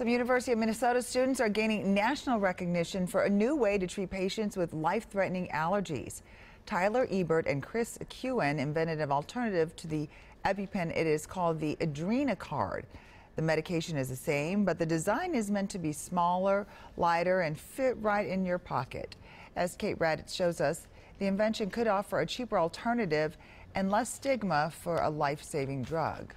Some University of Minnesota students are gaining national recognition for a new way to treat patients with life-threatening allergies. Tyler Ebert and Chris Kewen invented an alternative to the EpiPen. It is called the Adrenacard. The medication is the same, but the design is meant to be smaller, lighter, and fit right in your pocket. As Kate Raddatz shows us, the invention could offer a cheaper alternative and less stigma for a life-saving drug.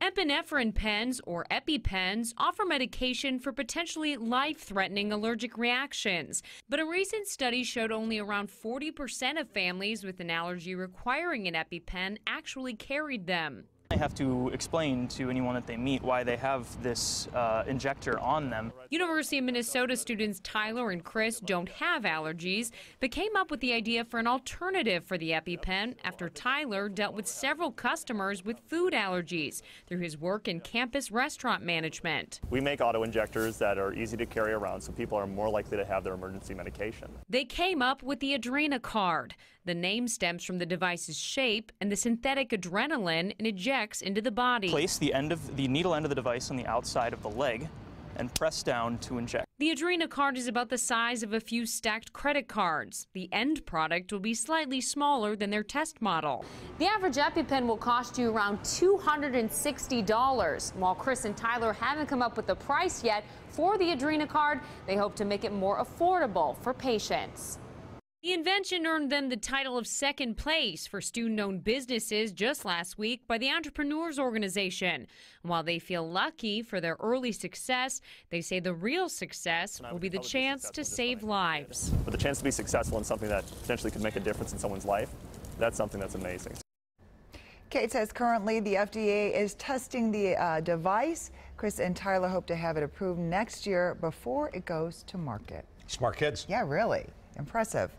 Epinephrine pens, or EpiPens, offer medication for potentially life threatening allergic reactions. But a recent study showed only around 40% of families with an allergy requiring an EpiPen actually carried them. They have to explain to anyone that they meet why they have this uh, injector on them. University of Minnesota students Tyler and Chris don't have allergies, but came up with the idea for an alternative for the EpiPen after Tyler dealt with several customers with food allergies through his work in campus restaurant management. We make auto injectors that are easy to carry around so people are more likely to have their emergency medication. They came up with the Adrenacard. The name stems from the device's shape and the synthetic adrenaline it injects into the body. Place the end of the needle end of the device on the outside of the leg and press down to inject. The Adrenacard is about the size of a few stacked credit cards. The end product will be slightly smaller than their test model. The average EpiPen will cost you around $260. While Chris and Tyler haven't come up with the price yet for the Adrenacard, they hope to make it more affordable for patients. The invention earned them the title of second place for student owned businesses just last week by the Entrepreneurs Organization. While they feel lucky for their early success, they say the real success will be the chance to save lives. But the chance to be successful in something that potentially could make a difference in someone's life, that's something that's amazing. Kate says currently the FDA is testing the uh, device. Chris and Tyler hope to have it approved next year before it goes to market. Smart kids. Yeah, really. Impressive.